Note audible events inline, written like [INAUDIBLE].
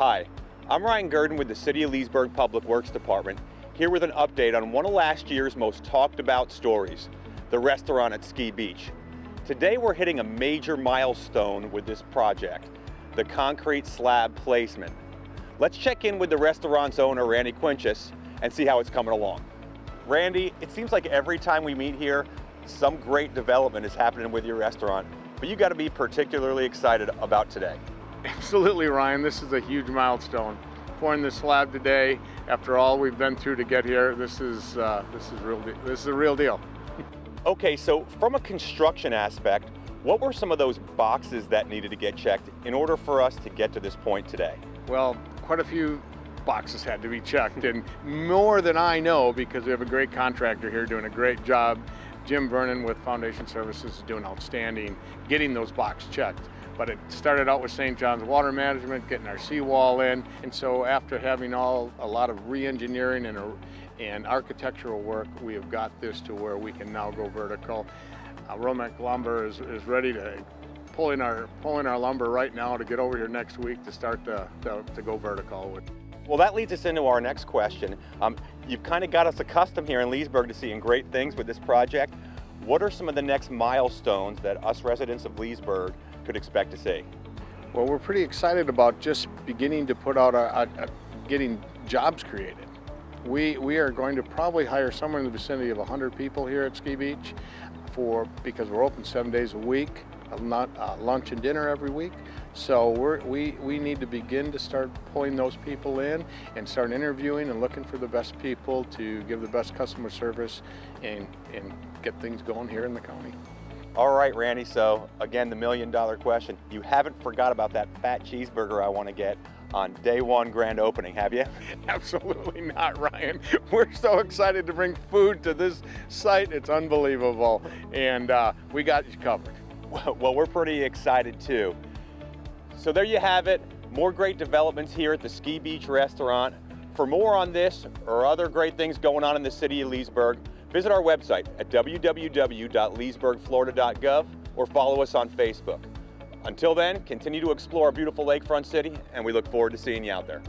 Hi, I'm Ryan Gerdon with the City of Leesburg Public Works Department, here with an update on one of last year's most talked about stories, the restaurant at Ski Beach. Today we're hitting a major milestone with this project, the concrete slab placement. Let's check in with the restaurant's owner, Randy Quinchus, and see how it's coming along. Randy, it seems like every time we meet here, some great development is happening with your restaurant, but you got to be particularly excited about today. Absolutely, Ryan. This is a huge milestone. Pouring this slab today, after all we've been through to get here, this is uh, this is real. This is a real deal. okay, so from a construction aspect, what were some of those boxes that needed to get checked in order for us to get to this point today? Well, quite a few boxes had to be checked, and more than I know because we have a great contractor here doing a great job. Jim Vernon with Foundation Services is doing outstanding getting those boxes checked. But it started out with St. John's Water Management, getting our seawall in, and so after having all a lot of re-engineering and, and architectural work, we have got this to where we can now go vertical. Uh, Romac Lumber is, is ready to pulling our pulling our lumber right now to get over here next week to start to, to, to go vertical. Well, that leads us into our next question. Um, you've kind of got us accustomed here in Leesburg to seeing great things with this project. What are some of the next milestones that us residents of Leesburg could expect to see? Well, we're pretty excited about just beginning to put out a, getting jobs created. We, we are going to probably hire somewhere in the vicinity of 100 people here at Ski Beach for because we're open seven days a week, lunch and dinner every week. So we we, need to begin to start pulling those people in and start interviewing and looking for the best people to give the best customer service and, and get things going here in the county. All right, Randy, so again, the million dollar question. You haven't forgot about that fat cheeseburger I want to get on day one grand opening, have you? [LAUGHS] Absolutely not, Ryan. We're so excited to bring food to this site. It's unbelievable. And uh, we got you covered. Well, we're pretty excited too. So there you have it. More great developments here at the Ski Beach Restaurant. For more on this or other great things going on in the city of Leesburg, visit our website at www.leesburgflorida.gov or follow us on Facebook. Until then, continue to explore our beautiful lakefront city, and we look forward to seeing you out there.